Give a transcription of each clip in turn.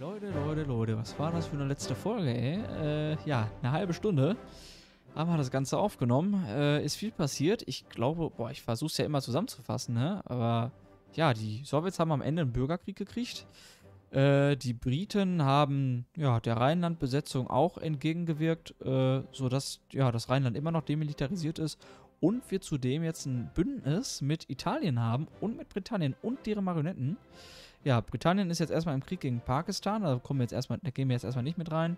Leute, Leute, Leute, was war das für eine letzte Folge, ey? Äh, ja, eine halbe Stunde haben wir das Ganze aufgenommen. Äh, ist viel passiert. Ich glaube, boah, ich versuche es ja immer zusammenzufassen, ne? Aber ja, die Sowjets haben am Ende einen Bürgerkrieg gekriegt. Äh, die Briten haben ja, der Rheinlandbesetzung auch entgegengewirkt, äh, sodass ja, das Rheinland immer noch demilitarisiert ist und wir zudem jetzt ein Bündnis mit Italien haben und mit Britannien und deren Marionetten. Ja, Britannien ist jetzt erstmal im Krieg gegen Pakistan, da, kommen wir jetzt erstmal, da gehen wir jetzt erstmal nicht mit rein.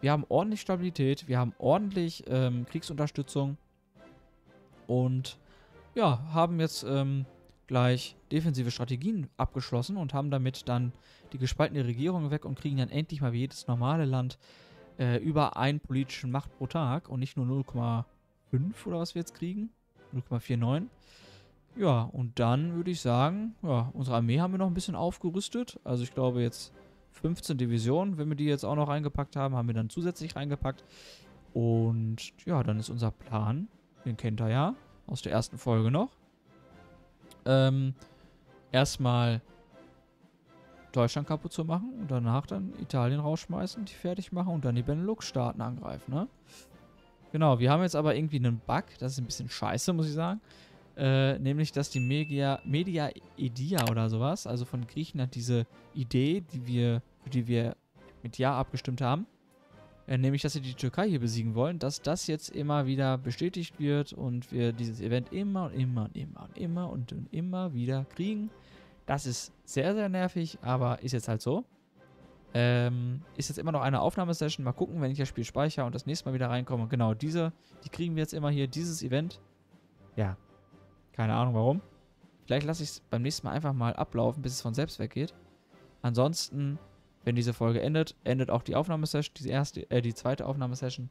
Wir haben ordentlich Stabilität, wir haben ordentlich ähm, Kriegsunterstützung und ja, haben jetzt ähm, gleich defensive Strategien abgeschlossen und haben damit dann die gespaltene Regierung weg und kriegen dann endlich mal wie jedes normale Land äh, über einen politischen Macht pro Tag und nicht nur 0,5 oder was wir jetzt kriegen. 0,49. Ja, und dann würde ich sagen, ja, unsere Armee haben wir noch ein bisschen aufgerüstet. Also ich glaube jetzt 15 Divisionen, wenn wir die jetzt auch noch reingepackt haben, haben wir dann zusätzlich reingepackt. Und ja, dann ist unser Plan, den kennt ihr ja, aus der ersten Folge noch. Ähm, erstmal Deutschland kaputt zu machen und danach dann Italien rausschmeißen, die fertig machen und dann die Benelux-Staaten angreifen, ne? Genau, wir haben jetzt aber irgendwie einen Bug, das ist ein bisschen scheiße, muss ich sagen. Äh, nämlich, dass die Media, Media Idea oder sowas, also von Griechenland diese Idee, die wir, die wir mit Ja abgestimmt haben, äh, nämlich, dass sie die Türkei hier besiegen wollen, dass das jetzt immer wieder bestätigt wird und wir dieses Event immer und immer und immer und immer und immer wieder kriegen. Das ist sehr, sehr nervig, aber ist jetzt halt so. Ähm, ist jetzt immer noch eine Aufnahmesession. Mal gucken, wenn ich das Spiel speichere und das nächste Mal wieder reinkomme. Genau, diese, die kriegen wir jetzt immer hier, dieses Event. Ja, keine Ahnung warum. Vielleicht lasse ich es beim nächsten Mal einfach mal ablaufen, bis es von selbst weggeht. Ansonsten, wenn diese Folge endet, endet auch die Aufnahmesession, die erste, äh, die zweite Aufnahmesession.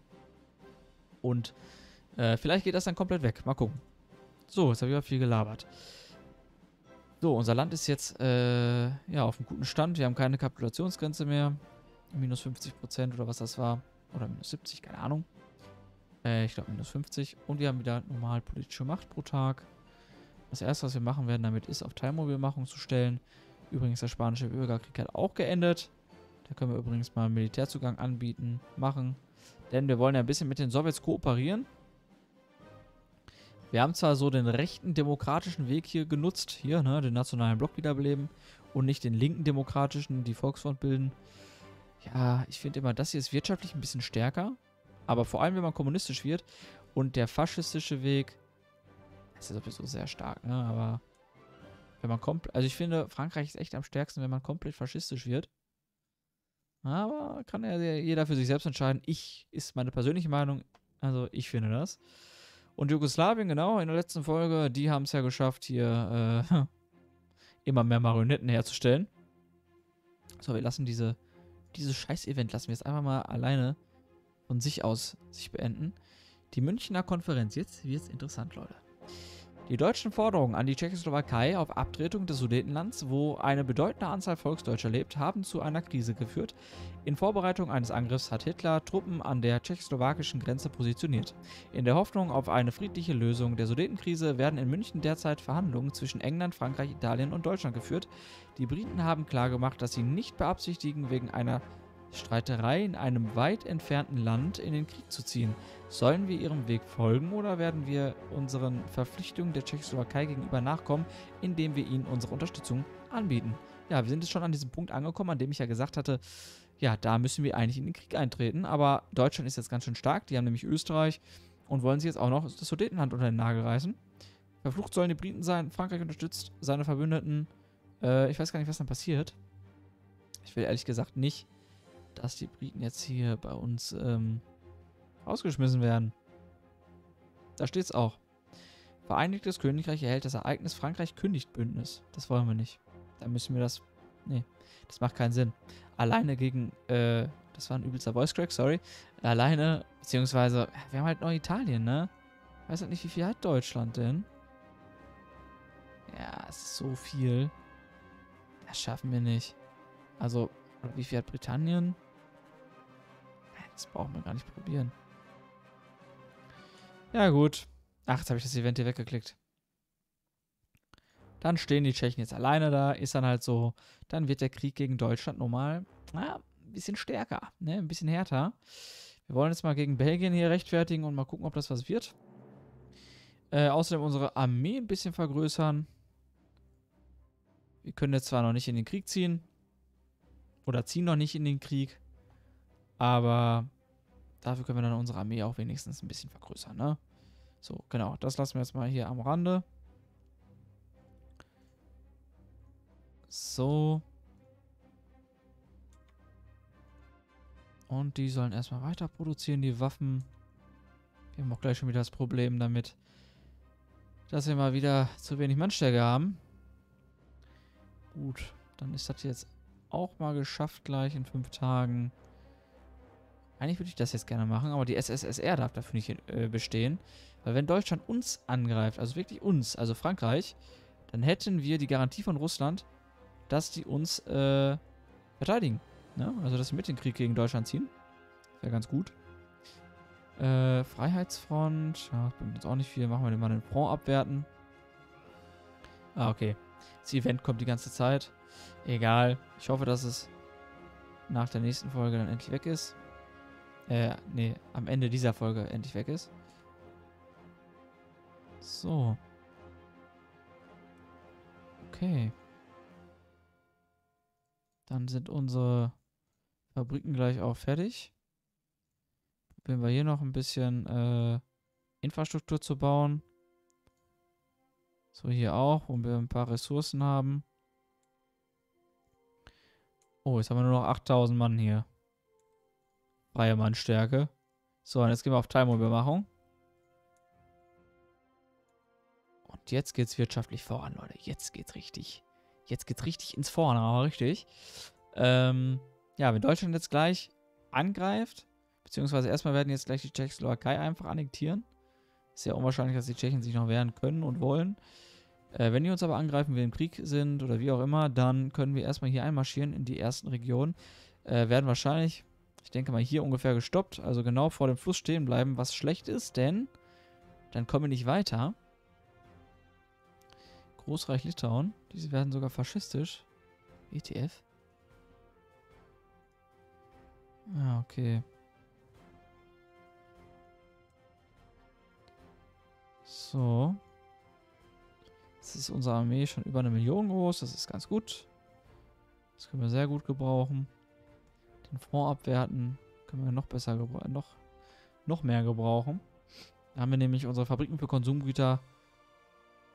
Und äh, vielleicht geht das dann komplett weg. Mal gucken. So, jetzt habe ich auch viel gelabert. So, unser Land ist jetzt äh, ja, auf einem guten Stand. Wir haben keine Kapitulationsgrenze mehr. Minus 50% oder was das war. Oder minus 70, keine Ahnung. Äh, ich glaube minus 50. Und wir haben wieder normal politische Macht pro Tag. Das erste, was wir machen werden damit, ist auf Teilmobilmachung zu stellen. Übrigens, der spanische Bürgerkrieg hat auch geendet. Da können wir übrigens mal Militärzugang anbieten, machen. Denn wir wollen ja ein bisschen mit den Sowjets kooperieren. Wir haben zwar so den rechten demokratischen Weg hier genutzt, hier, ne, den nationalen Block wiederbeleben und nicht den linken demokratischen, die Volksfront bilden. Ja, ich finde immer, das hier ist wirtschaftlich ein bisschen stärker. Aber vor allem, wenn man kommunistisch wird und der faschistische Weg, das ist sowieso sehr stark, ne, aber wenn man komplett, also ich finde, Frankreich ist echt am stärksten, wenn man komplett faschistisch wird. Aber kann ja jeder für sich selbst entscheiden. Ich, ist meine persönliche Meinung, also ich finde das. Und Jugoslawien, genau, in der letzten Folge, die haben es ja geschafft, hier äh, immer mehr Marionetten herzustellen. So, wir lassen diese, dieses Scheiß-Event, lassen wir jetzt einfach mal alleine von sich aus sich beenden. Die Münchner Konferenz, jetzt wird es interessant, Leute. Die deutschen Forderungen an die Tschechoslowakei auf Abtretung des Sudetenlands, wo eine bedeutende Anzahl Volksdeutscher lebt, haben zu einer Krise geführt. In Vorbereitung eines Angriffs hat Hitler Truppen an der tschechoslowakischen Grenze positioniert. In der Hoffnung auf eine friedliche Lösung der Sudetenkrise werden in München derzeit Verhandlungen zwischen England, Frankreich, Italien und Deutschland geführt. Die Briten haben klargemacht, dass sie nicht beabsichtigen, wegen einer Streiterei in einem weit entfernten Land in den Krieg zu ziehen. Sollen wir ihrem Weg folgen oder werden wir unseren Verpflichtungen der Tschechoslowakei gegenüber nachkommen, indem wir ihnen unsere Unterstützung anbieten? Ja, wir sind jetzt schon an diesem Punkt angekommen, an dem ich ja gesagt hatte, ja, da müssen wir eigentlich in den Krieg eintreten. Aber Deutschland ist jetzt ganz schön stark, die haben nämlich Österreich und wollen sich jetzt auch noch das Sudetenland unter den Nagel reißen. Verflucht sollen die Briten sein, Frankreich unterstützt seine Verbündeten. Äh, ich weiß gar nicht, was dann passiert. Ich will ehrlich gesagt nicht dass die Briten jetzt hier bei uns ähm, ausgeschmissen werden. Da steht's auch. Vereinigtes Königreich erhält das Ereignis, Frankreich kündigt Bündnis. Das wollen wir nicht. Da müssen wir das. Nee, das macht keinen Sinn. Alleine gegen, äh, das war ein übelster Voice Crack, sorry. Alleine, beziehungsweise, wir haben halt noch Italien, ne? Ich weiß halt nicht, wie viel hat Deutschland denn? Ja, es ist so viel. Das schaffen wir nicht. Also, wie viel hat Britannien? Das brauchen wir gar nicht probieren. Ja, gut. Ach, jetzt habe ich das Event hier weggeklickt. Dann stehen die Tschechen jetzt alleine da, ist dann halt so. Dann wird der Krieg gegen Deutschland normal na, ein bisschen stärker, ne? Ein bisschen härter. Wir wollen jetzt mal gegen Belgien hier rechtfertigen und mal gucken, ob das was wird. Äh, außerdem unsere Armee ein bisschen vergrößern. Wir können jetzt zwar noch nicht in den Krieg ziehen. Oder ziehen noch nicht in den Krieg. Aber dafür können wir dann unsere Armee auch wenigstens ein bisschen vergrößern, ne? So, genau. Das lassen wir jetzt mal hier am Rande. So. Und die sollen erstmal weiter produzieren, die Waffen. Wir haben auch gleich schon wieder das Problem damit, dass wir mal wieder zu wenig Mannstärke haben. Gut, dann ist das jetzt auch mal geschafft gleich in fünf Tagen. Eigentlich würde ich das jetzt gerne machen, aber die SSSR darf dafür nicht äh, bestehen. Weil wenn Deutschland uns angreift, also wirklich uns, also Frankreich, dann hätten wir die Garantie von Russland, dass die uns äh, verteidigen. Ne? Also, dass sie mit den Krieg gegen Deutschland ziehen. Wäre ganz gut. Äh, Freiheitsfront. Ja, bringt uns auch nicht viel. Machen wir den mal den Front abwerten. Ah, okay. Das Event kommt die ganze Zeit. Egal. Ich hoffe, dass es nach der nächsten Folge dann endlich weg ist. Äh, nee, am Ende dieser Folge endlich weg ist. So. Okay. Dann sind unsere Fabriken gleich auch fertig. Probieren wir hier noch ein bisschen äh, Infrastruktur zu bauen. So hier auch, wo wir ein paar Ressourcen haben. Oh, jetzt haben wir nur noch 8000 Mann hier. Freie Mannstärke. So, und jetzt gehen wir auf Teilmobilmachung. Und jetzt geht's wirtschaftlich voran, Leute. Jetzt geht's richtig. Jetzt geht's richtig ins Vorne, aber richtig. Ähm, ja, wenn Deutschland jetzt gleich angreift, beziehungsweise erstmal werden jetzt gleich die Tschechoslowakei einfach annektieren. Ist ja unwahrscheinlich, dass die Tschechen sich noch wehren können und wollen. Äh, wenn die uns aber angreifen, wir im Krieg sind oder wie auch immer, dann können wir erstmal hier einmarschieren in die ersten Regionen. Äh, werden wahrscheinlich, ich denke mal, hier ungefähr gestoppt, also genau vor dem Fluss stehen bleiben, was schlecht ist, denn dann kommen wir nicht weiter. Großreich Litauen, diese werden sogar faschistisch. ETF? Ah, okay. So. Jetzt ist unsere Armee schon über eine Million groß. Das ist ganz gut. Das können wir sehr gut gebrauchen. Den Front abwerten können wir noch besser noch, noch mehr gebrauchen. Da haben wir nämlich unsere Fabriken für Konsumgüter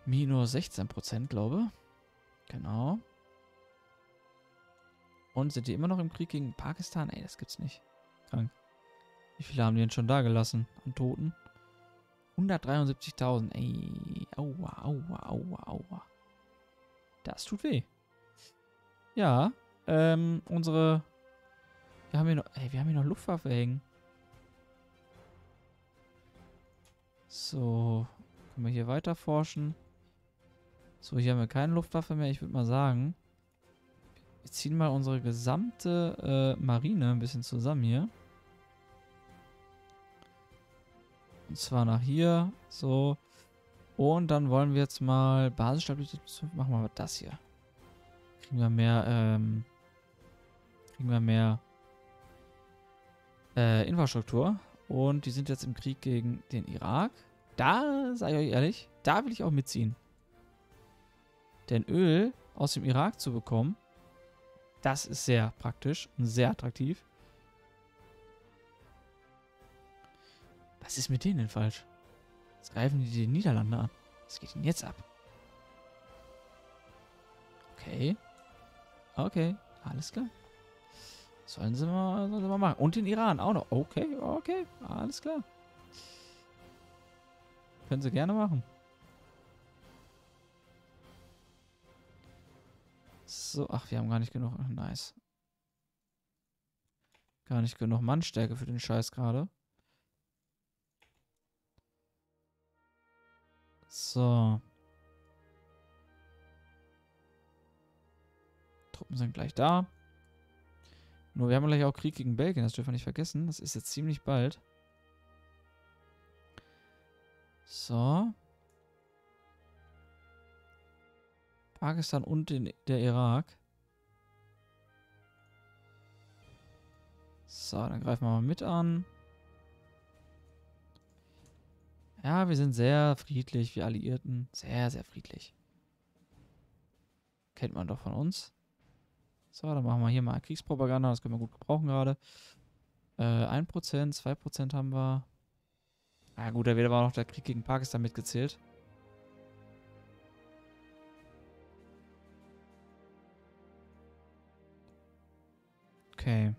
minus 16%, glaube. Genau. Und sind die immer noch im Krieg gegen Pakistan? Ey, das gibt's nicht. Krank. Wie viele haben die denn schon da gelassen an Toten? 173.000. Ey, aua, aua, aua, aua. Das tut weh. Ja, ähm, unsere... Wir haben hier noch... Ey, wir haben hier noch Luftwaffe hängen. So, können wir hier weiter forschen. So, hier haben wir keine Luftwaffe mehr. Ich würde mal sagen, wir ziehen mal unsere gesamte äh, Marine ein bisschen zusammen hier. Und zwar nach hier. So. Und dann wollen wir jetzt mal Basisstabilität. Machen wir mal das hier. Kriegen wir mehr, ähm, kriegen wir mehr äh, Infrastruktur. Und die sind jetzt im Krieg gegen den Irak. Da, sei euch ehrlich, da will ich auch mitziehen. Denn Öl aus dem Irak zu bekommen, das ist sehr praktisch und sehr attraktiv. Was ist mit denen denn falsch? Jetzt greifen die die Niederlande an. Was geht denn jetzt ab? Okay. Okay, alles klar. Sollen sie mal, sollen sie mal machen. Und den Iran auch noch. Okay, okay, alles klar. Können sie gerne machen. So, ach, wir haben gar nicht genug. Nice. Gar nicht genug Mannstärke für den Scheiß gerade. So. Truppen sind gleich da. Nur wir haben gleich auch Krieg gegen Belgien, das dürfen wir nicht vergessen. Das ist jetzt ziemlich bald. So. Pakistan und den, der Irak. So, dann greifen wir mal mit an. Ja, wir sind sehr friedlich, wir Alliierten. Sehr, sehr friedlich. Kennt man doch von uns. So, dann machen wir hier mal Kriegspropaganda. Das können wir gut gebrauchen gerade. Äh, 1%, 2% haben wir. Ah gut, da wird aber auch noch der Krieg gegen Pakistan mitgezählt. Okay.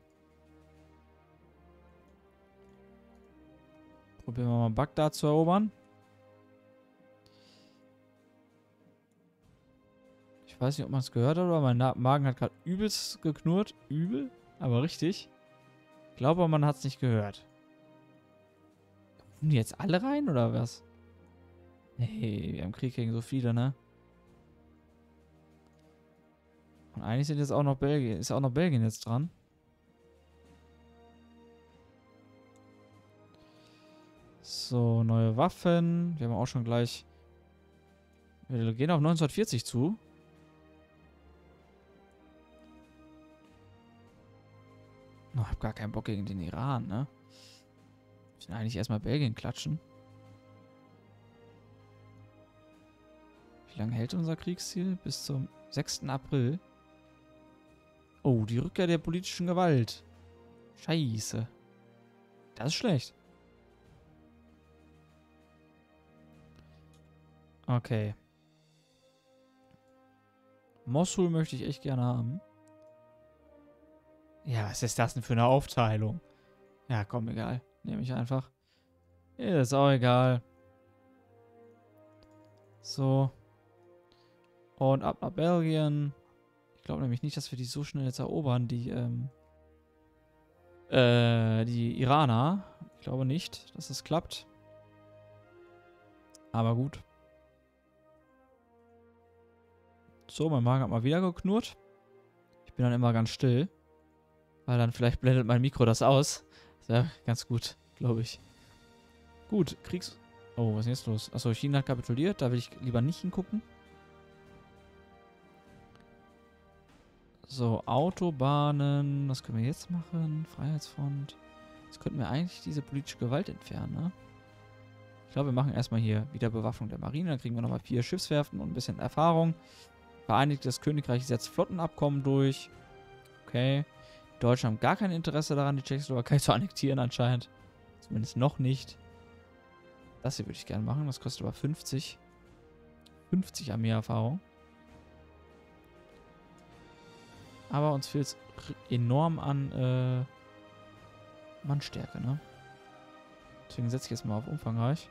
Probieren wir mal Bagdad zu erobern. Weiß nicht, ob man es gehört hat, aber mein Magen hat gerade übelst geknurrt. Übel, aber richtig. Ich glaube, man hat es nicht gehört. Kommen die jetzt alle rein oder was? Nee, wir haben Krieg gegen so viele, ne? Und eigentlich sind jetzt auch noch Belgien, ist auch noch Belgien jetzt dran. So, neue Waffen. Wir haben auch schon gleich... Wir gehen auf 1940 zu. Ich hab gar keinen Bock gegen den Iran, ne? Ich will eigentlich erstmal Belgien klatschen. Wie lange hält unser Kriegsziel? Bis zum 6. April. Oh, die Rückkehr der politischen Gewalt. Scheiße. Das ist schlecht. Okay. Mosul möchte ich echt gerne haben. Ja, was ist das denn für eine Aufteilung? Ja, komm, egal. Nehme ich einfach. Ist auch egal. So. Und ab nach Belgien. Ich glaube nämlich nicht, dass wir die so schnell jetzt erobern, die, ähm, äh, die Iraner. Ich glaube nicht, dass es klappt. Aber gut. So, mein Magen hat mal wieder geknurrt. Ich bin dann immer ganz still. Weil dann vielleicht blendet mein Mikro das aus. Ja, ganz gut, glaube ich. Gut, Kriegs... Oh, was ist jetzt los? Achso, China hat kapituliert. Da will ich lieber nicht hingucken. So, Autobahnen. Was können wir jetzt machen? Freiheitsfront. Jetzt könnten wir eigentlich diese politische Gewalt entfernen, ne? Ich glaube, wir machen erstmal hier wieder Bewaffnung der Marine. Dann kriegen wir nochmal vier Schiffswerften und ein bisschen Erfahrung. Vereinigtes Königreich setzt Flottenabkommen durch. Okay. Haben gar kein Interesse daran, die Tschechoslowakei zu annektieren anscheinend. Zumindest noch nicht. Das hier würde ich gerne machen. Das kostet aber 50. 50 Armeeerfahrung. Aber uns fehlt es enorm an äh, Mannstärke, ne? Deswegen setze ich jetzt mal auf umfangreich.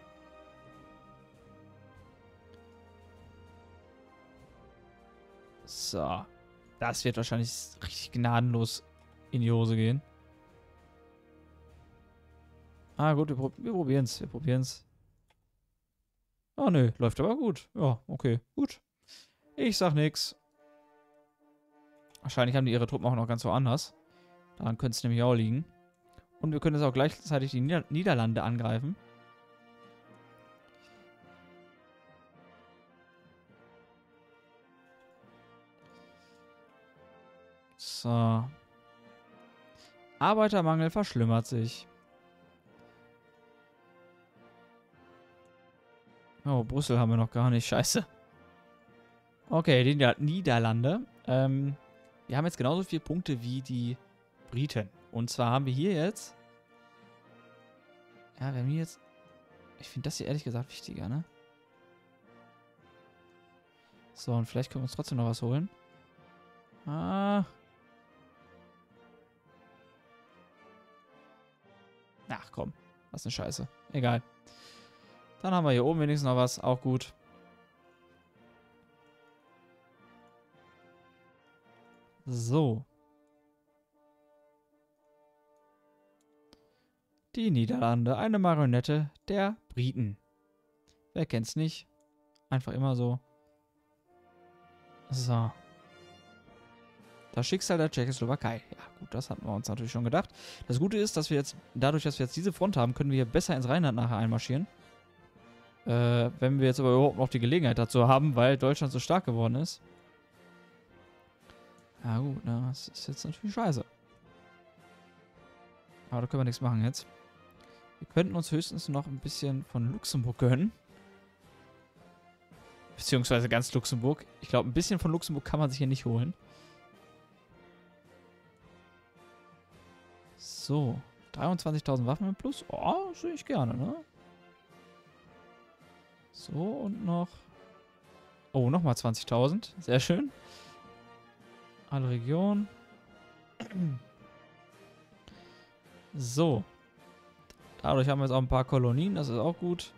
So. Das wird wahrscheinlich richtig gnadenlos in die Hose gehen. Ah, gut, wir, prob wir probieren es. Wir probieren es. Ah, nö, läuft aber gut. Ja, okay, gut. Ich sag nix. Wahrscheinlich haben die ihre Truppen auch noch ganz woanders. Daran könnte es nämlich auch liegen. Und wir können jetzt auch gleichzeitig die Nieder Niederlande angreifen. So. Arbeitermangel verschlimmert sich. Oh, Brüssel haben wir noch gar nicht. Scheiße. Okay, die Niederlande. Ähm, wir haben jetzt genauso viele Punkte wie die Briten. Und zwar haben wir hier jetzt... Ja, wir haben hier jetzt... Ich finde das hier ehrlich gesagt wichtiger, ne? So, und vielleicht können wir uns trotzdem noch was holen. Ah, Ach komm, was eine Scheiße. Egal. Dann haben wir hier oben wenigstens noch was. Auch gut. So. Die Niederlande, eine Marionette der Briten. Wer kennt's nicht? Einfach immer so. So. Das Schicksal der Tschechoslowakei. Ja, gut, das hatten wir uns natürlich schon gedacht. Das Gute ist, dass wir jetzt, dadurch, dass wir jetzt diese Front haben, können wir besser ins Rheinland nachher einmarschieren. Äh, wenn wir jetzt aber überhaupt noch die Gelegenheit dazu haben, weil Deutschland so stark geworden ist. Ja gut, na, das ist jetzt natürlich scheiße. Aber da können wir nichts machen jetzt. Wir könnten uns höchstens noch ein bisschen von Luxemburg gönnen. Beziehungsweise ganz Luxemburg. Ich glaube, ein bisschen von Luxemburg kann man sich hier nicht holen. So. 23.000 Waffen im Plus. Oh, sehe ich gerne, ne? So, und noch... Oh, nochmal 20.000. Sehr schön. Alle Regionen. So. Dadurch haben wir jetzt auch ein paar Kolonien. Das ist auch gut.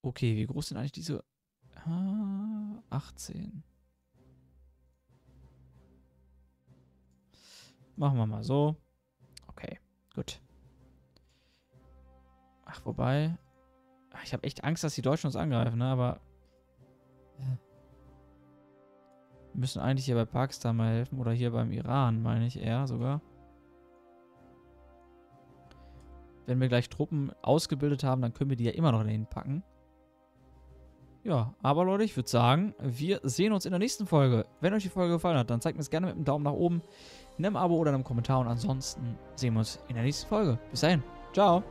Okay, wie groß sind eigentlich diese... Ah, 18. Machen wir mal so. Okay, gut. Ach, wobei... Ich habe echt Angst, dass die Deutschen uns angreifen, ne? Aber... Wir müssen eigentlich hier bei Pakistan mal helfen. Oder hier beim Iran, meine ich eher sogar. Wenn wir gleich Truppen ausgebildet haben, dann können wir die ja immer noch dahin packen. Ja, aber Leute, ich würde sagen, wir sehen uns in der nächsten Folge. Wenn euch die Folge gefallen hat, dann zeigt mir es gerne mit einem Daumen nach oben, einem Abo oder einem Kommentar. Und ansonsten sehen wir uns in der nächsten Folge. Bis dahin. Ciao.